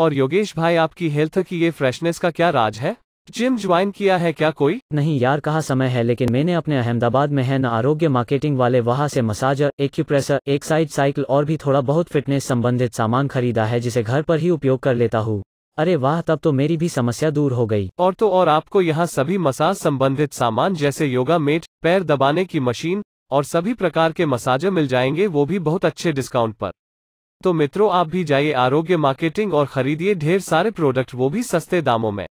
और योगेश भाई आपकी हेल्थ की ये फ्रेशनेस का क्या राज है? जिम ज्वाइन किया है क्या कोई? नहीं यार कहा समय है लेकिन मैंने अपने अहमदाबाद में है न आरोग्य मार्केटिंग वाले वहाँ से मसाजर एक्यूप्रेसर एक साइड साइकिल और भी थोड़ा बहुत फिटनेस संबंधित सामान खरीदा है जिसे घर पर ही उपयोग कर लेता हूँ। अरे वाह तब तो मेरी भी समस्या दूर हो गई। और तो और आपको यहाँ सभी मसाज संबंधित सामान जैसे योगा मेट पैर दबाने की मशीन और सभी प्रकार के मसाजर मिल जाएँगे वो भी बहुत अच्छे डिस्काउंट पर। तो मित्रों, आप भी जाइए आरोग्य मार्केटिंग और खरीदिए ढेर सारे प्रोडक्ट, वो भी सस्ते दामों में।